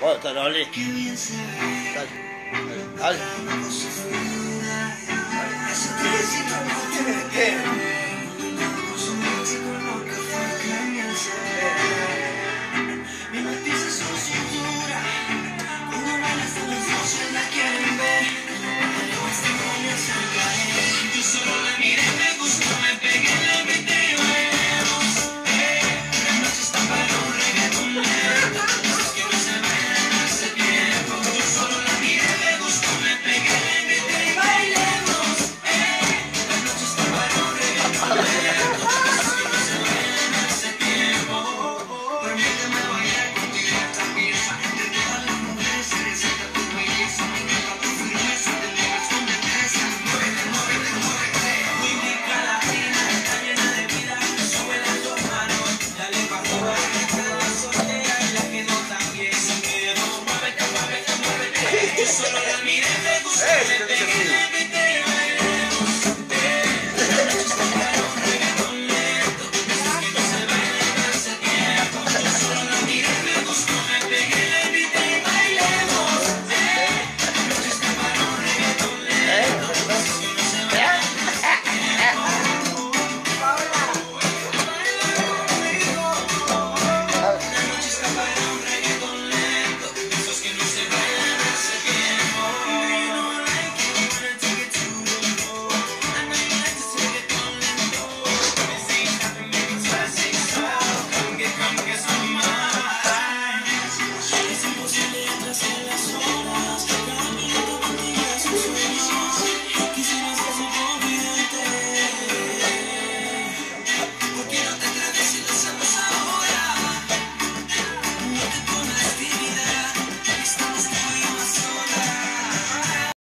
Bueno, dale, dale. Dale,